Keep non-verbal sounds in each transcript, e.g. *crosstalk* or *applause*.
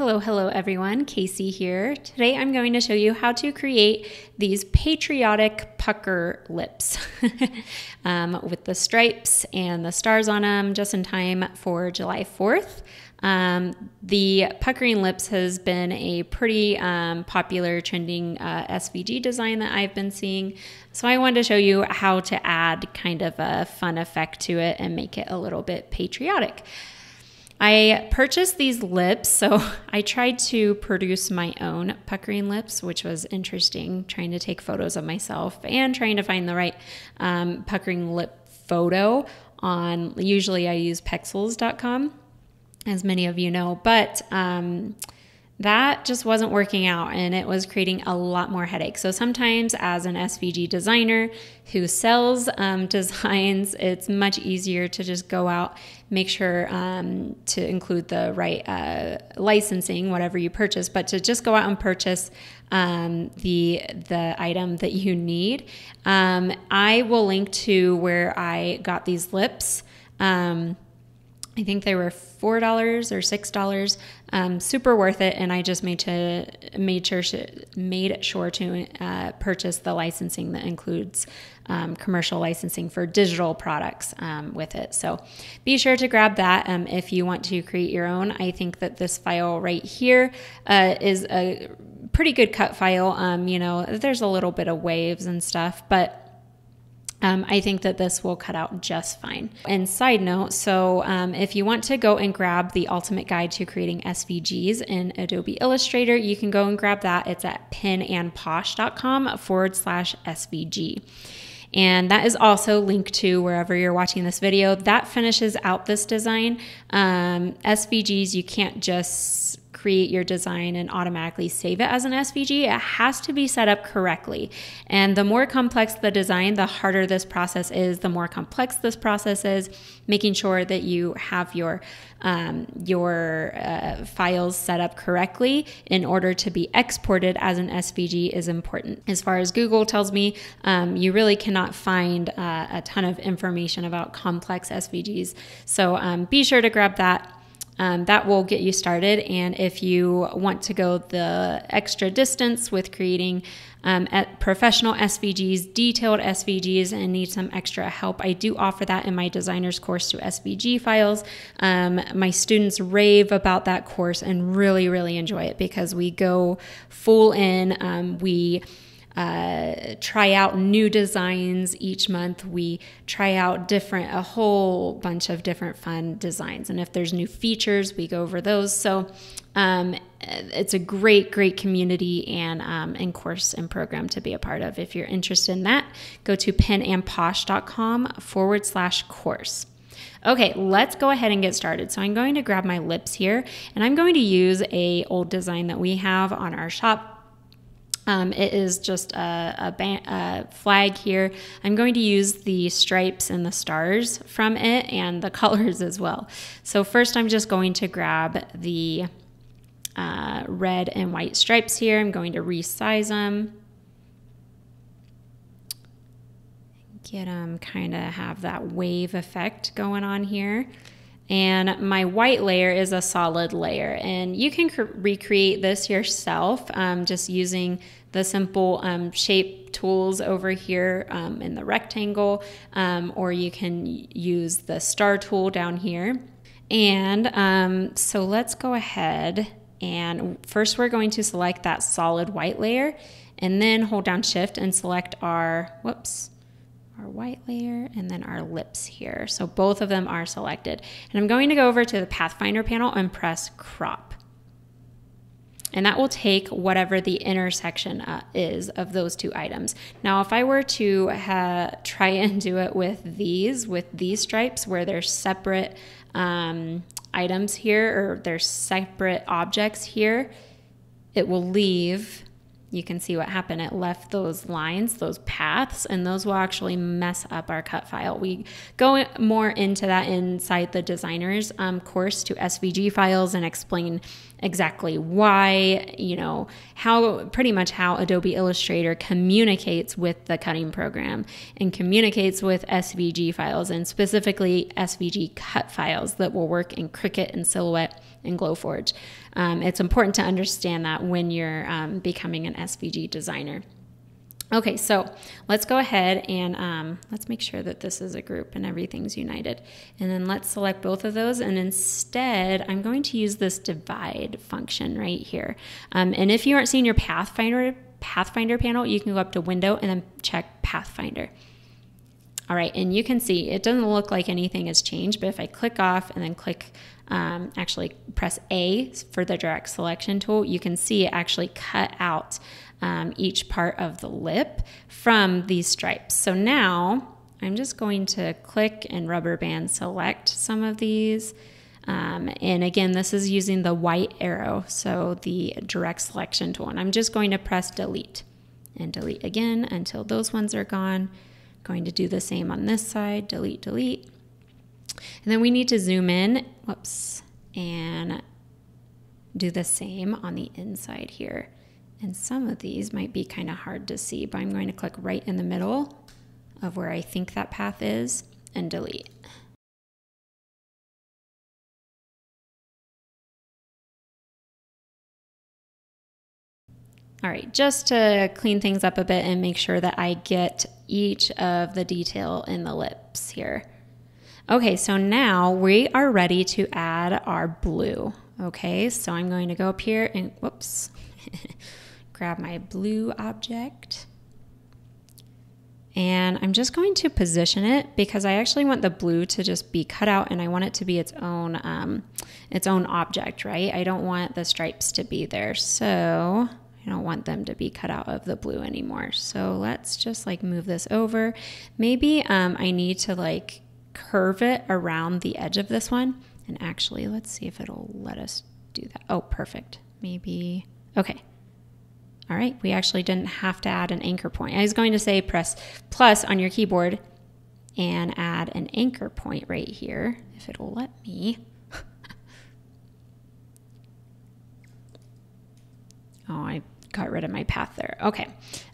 Hello, hello everyone, Kasey here. Today I'm going to show you how to create these patriotic pucker lips *laughs* um, with the stripes and the stars on them just in time for July 4th. Um, the puckering lips has been a pretty um, popular trending uh, SVG design that I've been seeing. So I wanted to show you how to add kind of a fun effect to it and make it a little bit patriotic. I purchased these lips, so *laughs* I tried to produce my own puckering lips, which was interesting, trying to take photos of myself and trying to find the right um, puckering lip photo on, usually I use pexels.com, as many of you know, but um, that just wasn't working out and it was creating a lot more headache. So sometimes, as an SVG designer who sells um, *laughs* designs, it's much easier to just go out, make sure um, to include the right uh, licensing, whatever you purchase, but to just go out and purchase um, the the item that you need. Um, I will link to where I got these lips. Um, I think they were four dollars or six dollars. Um, super worth it, and I just made to made sure made sure to uh, purchase the licensing that includes um, commercial licensing for digital products um, with it. So be sure to grab that um, if you want to create your own. I think that this file right here uh, is a pretty good cut file. Um, you know, there's a little bit of waves and stuff, but um, I think that this will cut out just fine. And side note, so um, if you want to go and grab the ultimate guide to creating SVGs in Adobe Illustrator, you can go and grab that. It's at penandposh.com forward slash SVG. And that is also linked to wherever you're watching this video. That finishes out this design. Um, SVGs, you can't just create your design and automatically save it as an SVG, it has to be set up correctly. And the more complex the design, the harder this process is, the more complex this process is, making sure that you have your um, your uh, files set up correctly in order to be exported as an SVG is important. As far as Google tells me, um, you really cannot find uh, a ton of information about complex SVGs. So um, be sure to grab that um, that will get you started. And if you want to go the extra distance with creating um, professional SVGs, detailed SVGs, and need some extra help, I do offer that in my designer's course to SVG files. Um, my students rave about that course and really, really enjoy it because we go full in. Um, we uh, try out new designs each month. We try out different, a whole bunch of different fun designs. And if there's new features, we go over those. So um, it's a great, great community and, um, and course and program to be a part of. If you're interested in that, go to penandposh.com forward slash course. Okay, let's go ahead and get started. So I'm going to grab my lips here and I'm going to use a old design that we have on our shop um, it is just a, a, a, flag here. I'm going to use the stripes and the stars from it and the *laughs* colors as well. So first I'm just going to grab the uh, red and white stripes here. I'm going to resize them. Get them kind of have that wave effect going on here. And my white layer is a solid layer. And you can recreate this yourself um, just using the simple um, shape tools over here um, in the rectangle, um, or you can use the star tool down here. And um, so let's go ahead and first we're going to select that solid white layer and then hold down shift and select our, whoops, our white layer and then our lips here. So both of them are selected. And I'm going to go over to the Pathfinder panel and press crop. And that will take whatever the intersection uh, is of those two items. Now, if I were to try and do it with these, with these stripes, where they're separate um, items here, or they're separate objects here, it will leave you can see what happened. It left those lines, those paths, and those will actually mess up our cut file. We go more into that inside the designer's um, course to SVG files and explain exactly why, you know, how pretty much how Adobe Illustrator communicates with the cutting program and communicates with SVG files and specifically SVG cut files that will work in Cricut and Silhouette and Glowforge. Um, it's important to understand that when you're um, becoming an SVG designer. Okay, so let's go ahead and um, let's make sure that this is a group and everything's united. And then let's select both of those. And instead, I'm going to use this divide function right here. Um, and if you aren't seeing your Pathfinder, Pathfinder panel, you can go up to Window and then check Pathfinder. All right, and you can see it doesn't look like anything has changed, but if I click off and then click, um, actually press A for the direct selection tool, you can see it actually cut out um, each part of the lip from these stripes. So now I'm just going to click and rubber band select some of these. Um, and again, this is using the white arrow, so the direct selection tool. And I'm just going to press delete and delete again until those ones are gone. Going to do the same on this side, delete, delete. And then we need to zoom in, whoops, and do the same on the inside here. And some of these might be kind of hard to see, but I'm going to click right in the middle of where I think that path is and delete. All right, just to clean things up a bit and make sure that I get each of the detail in the lips here. Okay, so now we are ready to add our blue. Okay, so I'm going to go up here and, whoops, *laughs* grab my blue object. And I'm just going to position it because I actually want the blue to just be cut out and I want it to be its own, um, its own object, right? I don't want the stripes to be there. So I don't want them to be cut out of the blue anymore. So let's just like move this over. Maybe um, I need to like curve it around the edge of this one. And actually, let's see if it'll let us do that. Oh, perfect. Maybe, okay. All right, we actually didn't have to add an anchor point. I was going to say press plus on your keyboard and add an anchor point right here, if it'll let me. Oh, I got rid of my path there. Okay,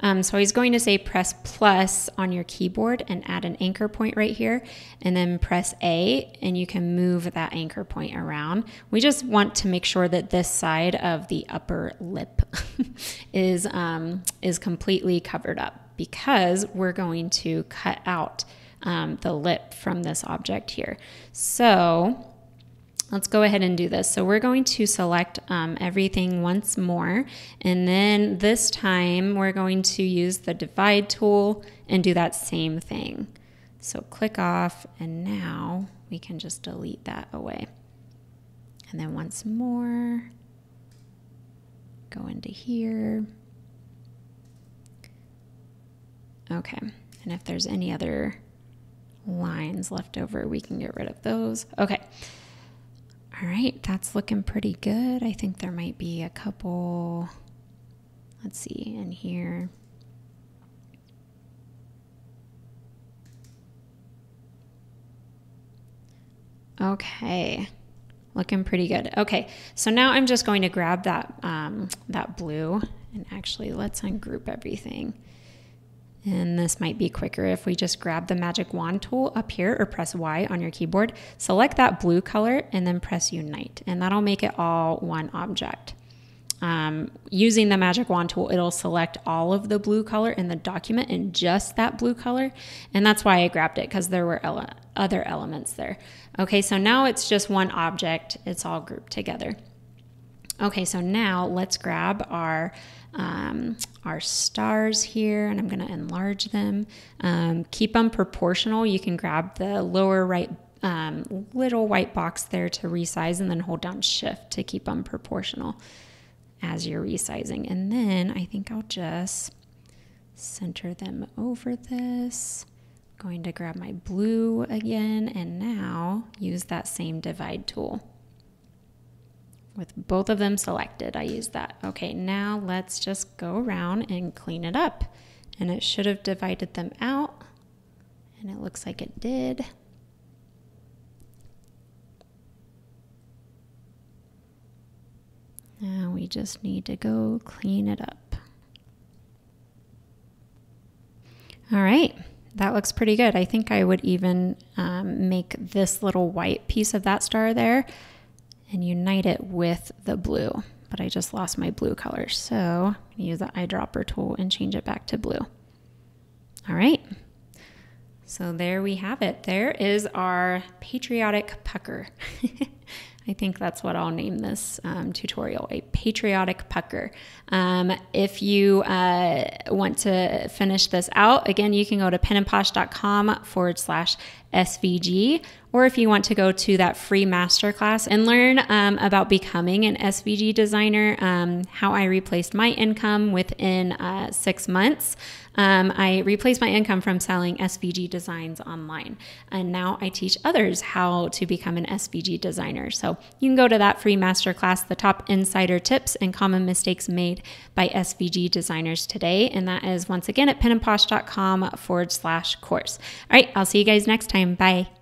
um, so he's going to say press plus on your keyboard and add an anchor point right here, and then press A, and you can move that anchor point around. We just want to make sure that this side of the upper lip *laughs* is um, is completely covered up because we're going to cut out um, the lip from this object here. So Let's go ahead and do this. So we're going to select um, everything once more. And then this time we're going to use the divide tool and do that same thing. So click off and now we can just delete that away. And then once more, go into here. Okay, and if there's any other lines left over, we can get rid of those. Okay. All right, that's looking pretty good. I think there might be a couple, let's see, in here. Okay, looking pretty good. Okay, so now I'm just going to grab that, um, that blue and actually let's ungroup everything. And this might be quicker if we just grab the magic wand tool up here or press Y on your keyboard, select that blue color and then press unite. And that'll make it all one object. Um, using the magic wand tool, it'll select all of the blue color in the document in just that blue color. And that's why I grabbed it because there were ele other elements there. Okay, so now it's just one object. It's all grouped together. Okay, so now let's grab our um, our stars here, and I'm going to enlarge them. Um, keep them proportional. You can grab the lower right um, little white box there to resize, and then hold down Shift to keep them proportional as you're resizing. And then I think I'll just center them over this. Going to grab my blue again, and now use that same divide tool with both of them selected, I use that. Okay, now let's just go around and clean it up. And it should have divided them out, and it looks like it did. Now we just need to go clean it up. All right, that looks pretty good. I think I would even um, make this little white piece of that star there and unite it with the blue. But I just lost my blue color. So I'm gonna use the eyedropper tool and change it back to blue. All right. So there we have it. There is our patriotic pucker. *laughs* I think that's what I'll name this um, tutorial a patriotic pucker. Um, if you uh, want to finish this out, again, you can go to penandposh.com forward slash SVG, or if you want to go to that free masterclass and learn um, about becoming an SVG designer, um, how I replaced my income within uh, six months. Um, I replaced my income from selling SVG designs online, and now I teach others how to become an SVG designer. So you can go to that free masterclass, the top insider tips and common mistakes made by SVG designers today, and that is once again at penandposh.com forward slash course. All right, I'll see you guys next time. Bye.